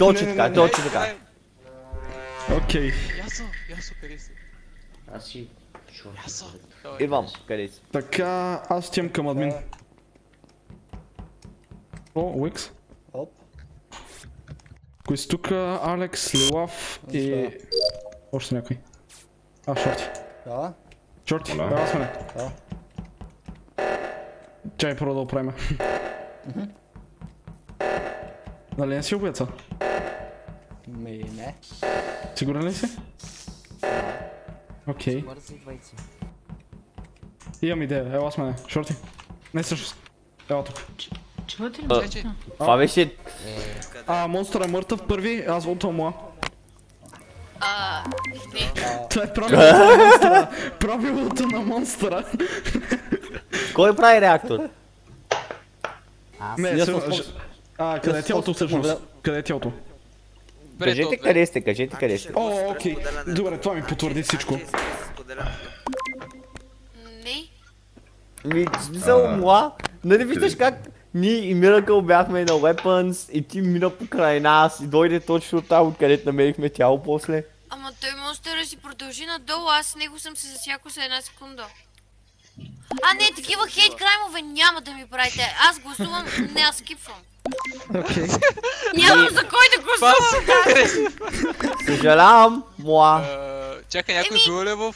Точно така, точно така. Окей. Ясо, ясо, къде си? Аз си. Ясо. Давай. Идвам, къде си? Така, аз отивам към админ. О, Уикс. Оп. Кои са тук? Алекс, Лилав и... Още някой. А, Шорти. Да. Шорти, да, аз сме. Да. Чай първо да оправим. Нали не си убиеца? Ми не. Сигурен ли си? Окей. Двайци. Имам идея, ела с мене. Шорти. Не всъщност. Ела тук. Чувате ли? Чай, Това беше... А, монстър е мъртъв първи, аз волтвам му. А, не. Това е правилото на монстъра. Правилото на монстъра. Кой прави реактор? Не, ж- А, къде е тялото всъщност? Къде е тялото? Кажете къде сте, кажете къде сте. О, окей. Добре, това ми потвърди всичко. Не. Ми, в смисъл, мла, нали виждаш как ние и Миракъл бяхме на Weapons и ти мина покрай нас и дойде точно там, откъдето намерихме тяло после. Ама той монстъра си продължи надолу, аз с него съм се засяко за една секунда. А не, такива хейт краймове няма да ми правите. Аз гласувам, не аз скипвам. Окей. Нямам за кой да гласувам. Съжалявам, мла. А, Чакай, някой бил ли в...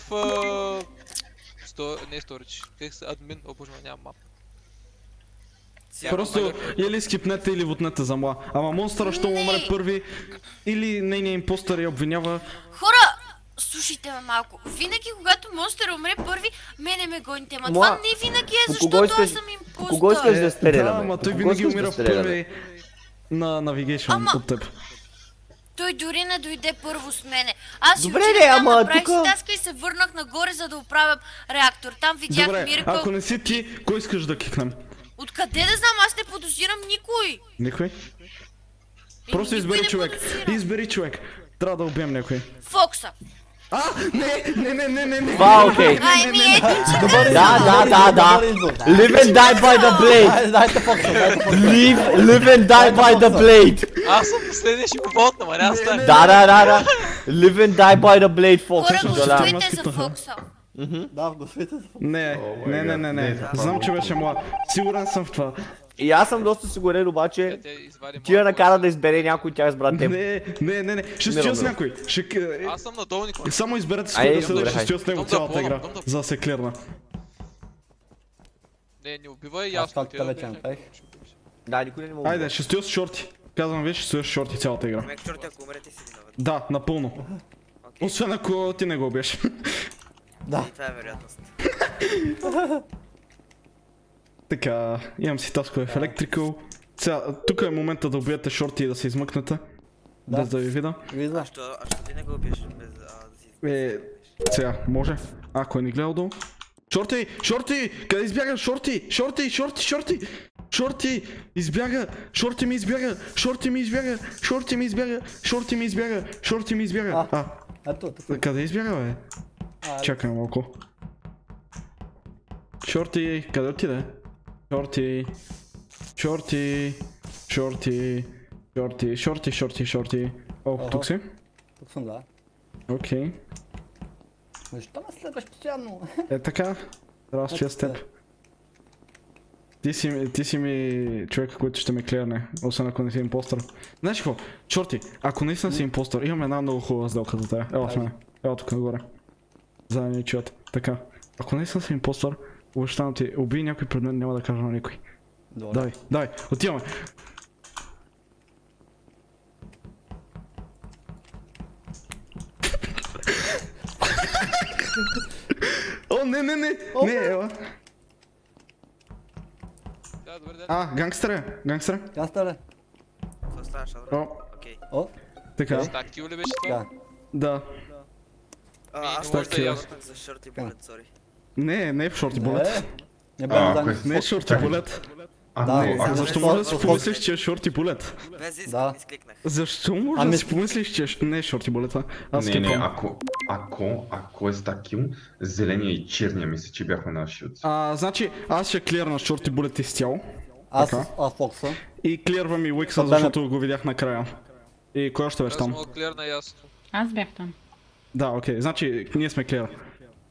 Не сторич. Как се админ? О боже, ма, нямам мап. Просто или скипнете или вотнете за мла. Ама монстъра ще умре първи. Или нейният импостър я обвинява. Хора, слушайте ме малко. Винаги, когато монстър умре първи, мене ме гоните. Ма това не винаги е, защото аз съм по кого искаш импостър. да стреляме? Да, ама той винаги умира първи на навигейшн Ама- от теб. Той дори не дойде първо с мене. Аз си Добре, де, там, ама направих си тука- таска и се върнах нагоре, за да оправям реактор. Там видях Добре, Миракъл. ако не си ти, кой искаш да кикнем? Откъде да знам, аз не подозирам никой. Никой? Просто избери човек. Избери човек. Трябва да убием някой. Фокса. А, не, не, не, не, не, не. Това е окей. Ай, ми ето, че Добър избор, Да, да, добър да, избор, да. добър избор. Live and die by the blade. Дайте, дайте Фокса, дайте Фокса. Live, live and die by the blade. Аз съм последния, ще го вотна, ма няма стане. Да, да, да, да. Live and die by the blade, Fox. хора Съжалявам. гласувайте за Фокса. Да, гласувайте. Не, О, не, не, не, не. не, Знам, че беше млад. Сигурен съм в това. И аз съм доста сигурен, обаче извади ти я накара да избере някой от тях с брат теб. Не, не, не, не. Ще стоя с някой. Ще... к- Аз съм на долу Никола. Само изберете с Айде, кой да седа, добре, ще стоя с него цялата игра. За да се клирна. Не, не убивай Аз ясно. както вече направих. Да, никой не мога. Айде, ще стоя с шорти. Казвам ви, ще стоя с шорти цялата игра. Мек чорти, ако умрете си виноват. Да, напълно. Освен ако ти не го убиеш. Да. Това е вероятност. Така, имам си таскове в Electrical. Сега, тук е момента да убиете шорти и да се измъкнете. Да. Без да ви видя. Вижда. Що, а що ти не го убиеш без а, да си... Е, сега, може. Ако е ни гледал долу. Шорти! Шорти! Къде избяга? Шорти! Шорти! Шорти! Шорти! Шорти! Избяга! Шорти ми избяга! Шорти ми избяга! Шорти ми избяга! Шорти ми избяга! Шорти ми избяга! А, Ето, тук. къде избяга, бе? А, Чакай малко. Шорти, къде отиде? Шорти. Шорти. Шорти. Шорти, шорти, шорти, шорти. О, тук си? Тук съм, да. Окей. Защо ме следваш постоянно? Е така. Трябва да стоя с теб. Ти си, ти си ми човека, който ще ме клеърне, освен ако не си импостър. Знаеш какво? Чорти, ако наистина си импостър, имам една много хубава сделка за теб. Ела с мене. Ела тук нагоре. За да ни чуят. Така. Ако наистина си импостър, обещавам ти, убий някой пред мен, няма да кажа на никой. Добре. Давай, давай, отиваме. О, не, не, не! Не, ела. Да, добре, да. А, гангстър е, гангстър е. Става, Шадро? О, Окей. О, така, Стак кил ли беше това? така. да. А, аз може да е я за шорти булет, сори. Не, не е в шорти Не, булет. не А, бе, е да. Не е шорти булет. А, Да, не, аз Защо може да си помислиш, че е шорти булет? Без да Да. искам, изкликнах. Защо може Ами- да си помислиш, че е не е шорти булет, а? Аз не, не, ако, ако, ако е стакил, зеления и черния, мисля, че бяхме на шилд. А, значи, аз ще клирна шорти булет изцяло. Аз, Така. аз Фокса. И клирвам и Уикса, защото го видях накрая. И кой още беше Аз там? Аз бях там. Да, окей, значи ние сме клер.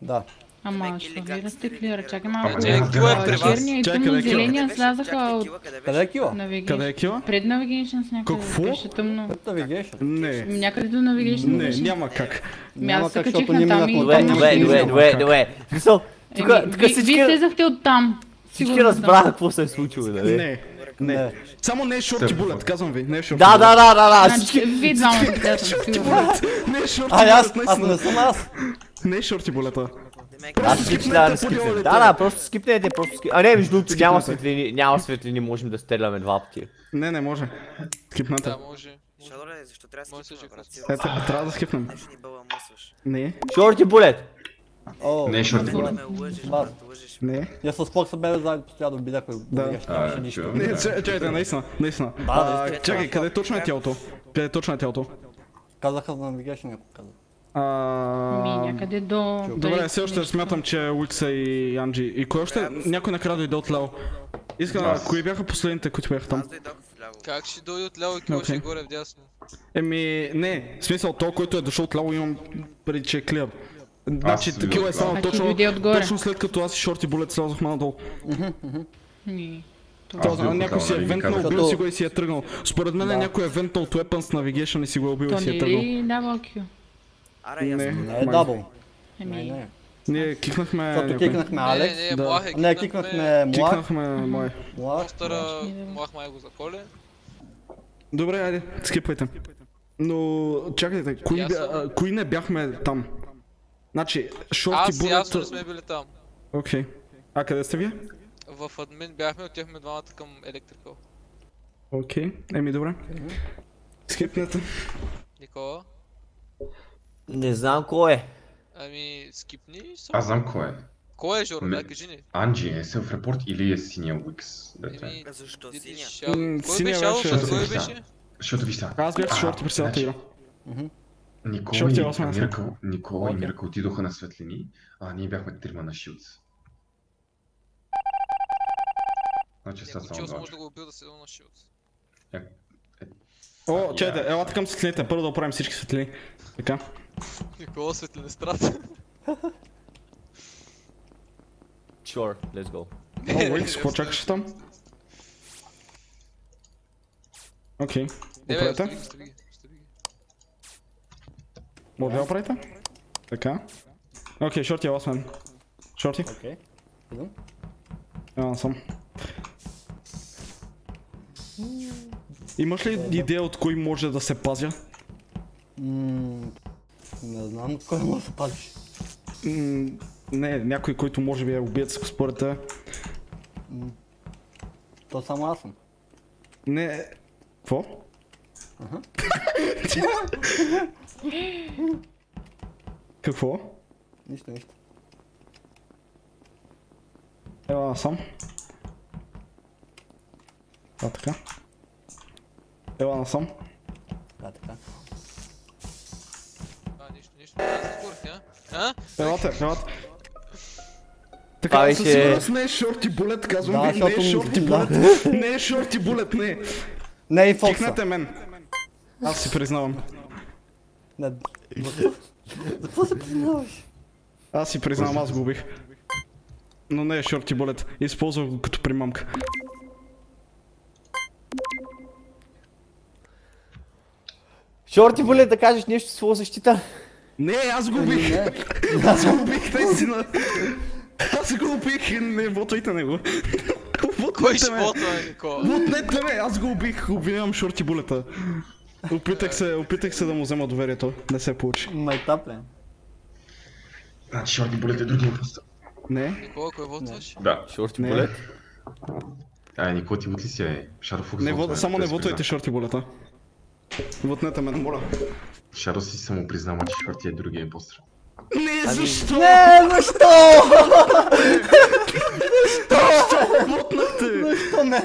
Да. Ама, вие да сте сте ви клира? клира? Чакай Ама малко. няма Кила е при вас. Черния и тъмно е зеления слязаха от къде е кила? Къде е кила? Пред Navigation с някъде. Какво? Беше тъмно. Път навигейшн. Не. Някъде до Navigation Не, няма как. Ми аз Няма как, защото ние минахме там Добре, добре, не добре, виждам. добре, Смисъл, тук, ви- всички, Вие слезахте от там. всички разбраха какво се е случило, нали? Не. Не. Само не е шорти булет, казвам ви. Не е шорти Да, да, да, да, да, Значи, всички... вие двамата слязахте, сигурно. Не е шорти булет, аз не съм аз. Не е шорти булета. Аз трябва да скипнем. подявалите. Да, да, просто скипнете, просто скипнете. А не, между другото няма светлини, няма светлини, можем да стреляме два пъти. Не, не може. Скипнете. Да, може. Шадоле, защо трябва да скипнем, да брат? Е, тр- трябва да скипнем. Нещо ни бъламосваш. Не, Шорти булет! О, Не е шорти Не булет. не. Ние с Спок са бе заедно постоянно бидяхме. Да. навигейшн, А, нямаше нищо. чувам. Не, чай- чакайте, наистина, наистина. да, да, Чакай, къде точно е тялото? Къде точно е тялото? Казаха за навигейшн, ако казах. Ми, А, някъде до... Добре, все още смятам, че Уикса и Анджи. И кой още? Някой накрая дойде от ляво. Искам, Аз. кои бяха последните, които бяха там? Как ще дойде от ляво и кила ще е горе вдясно? Еми, не, в смисъл, то, който е дошъл от ляво, имам преди, че е клир. Значи, такива е. А ти точно, отгоре. точно след като аз и Шорти Булет слязохме надолу. Ми, Аз То, бил някой си е нали, вентнал, убил си го и си е тръгнал. Според мен някой е вентнал от Weapons Navigation и си го е убил то и си не е е тръгнал. ли double kill? Аре, Не, ясно. Не е дабл. Не, Ами, не. Ние кикнахме Защото кикнахме Алекс. не, не, да. Млах е Не, кикнахме Млак. Кикнахме. Монстъра, Не, да. Млах май го заколе. Добре, айде, скипайте. Но чакайте, кои, бя, а, кои не бяхме там? Значи, Шорти Аз и ясно не сме били там. Окей. А къде сте вие? В админ бяхме, отивахме двамата към Electrical. Окей, еми добре. Скипнете. Никола? Не знам кой е. Ами, скипни съм. Аз знам кой е. Кой е Жоро? Да, кажи ни. Анджи е селф-репорт или е синия Уикс? Еми, Защо. М, Кой синя беше Шал? Кой Защото- беше? Защото виж сега. Аз бях Шорти през цялата значи, игра. Никола Шорти и Миракъл, Никола и Окей. Миракъл отидоха на светлини, а ние бяхме трима на Шилдс. Значи сега само два може да го убил да се на Шилдс. О, чайте, елате към светлините. Първо да оправим всички светлини. Така. Никола светлини страт. Sure, let's go. О, Уикс, какво чакаш там? Окей. Бе, Оправете? Може да оправите? Така. Окей, Шорти е ласмен. Шорти? Окей. Няма съм. Имаш ли идея от кой може да се пазя? Не знам кой може да се пазиш. М, не, някой, който може би е убиец според те. То само аз съм. Не. Какво? Какво? Нищо, нищо. Ела насам. А, така. Ела насам. Да, така. Нищо. Аз затворих, а? А? Елате, елате. Това Така, беше- със сигурност не е шорти булет, казвам Да, ви, не е шорти булет, не е шорти булет, не. Не и Фокса. Кикнете мен. Аз си признавам. Не. За какво се признаваш? Аз си признавам, аз го убих. Но не е шорти булет, използвах го като примамка. Шорти булет да кажеш нещо с защита. Не, аз го убих. Не. Аз го убих, наистина. Аз го убих и не вотвайте него. Кой ще вотва, Никола? Вотнете ме, аз го убих, обвинявам шорти булета. Опитах се, опитах се да му взема доверието, не се получи. Майтап ли? Значи Шорти Булет е другия импостър. Не, Никола, кой вотваш? Да. Шорти булет. А, Никола ти мутли си е. Шаро Фукс. не само не вотвайте шорти булета. Вотнете ме, моля. Шаро си само признава, че Шорти е другия импостър. Не, защо? Не, защо? Вотнахте? Защо не?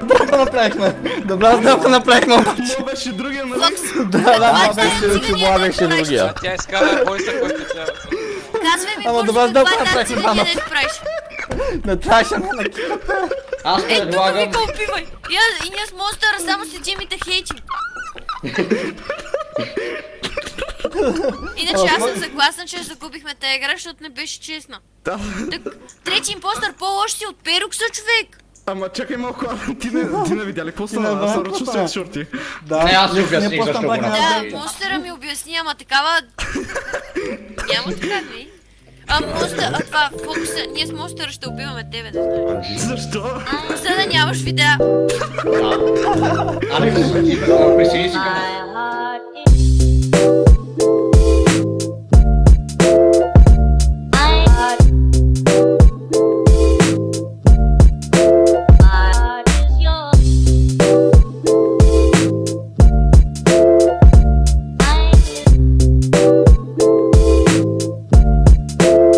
Добре направихме. Добра сделка направихме. Това беше другия, нали? Да, да, беше, е това беше другия. Тя изкара бойса, който трябва. Казвай ми, Ама добра сделка е направихме, мама. На траша на кипата. Аз Е, тук предлагам... вика убивай! И, ние с монстъра само седим и те хейтим. Иначе аз съм съгласна, че загубихме тази игра, защото не беше честна. Да. Так, трети импостър по-лош си от Перукса, човек! Ама чакай малко, ти не, ти не видя ли какво не стана? Аз се какво чувствам стана. шорти. Да, Не, аз ви ние обясних защо го Да, монстъра ми обясни, ама такава... Няма така, не. А, монстър, а това, фокуса, ние с монстъра ще убиваме тебе, не знаеш. Защо? За да нямаш видеа. Алекс, присъедини се към